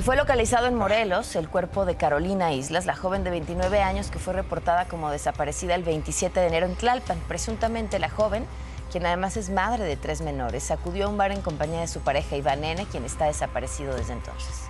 Y fue localizado en Morelos el cuerpo de Carolina Islas, la joven de 29 años que fue reportada como desaparecida el 27 de enero en Tlalpan. Presuntamente la joven, quien además es madre de tres menores, acudió a un bar en compañía de su pareja Iván N., quien está desaparecido desde entonces.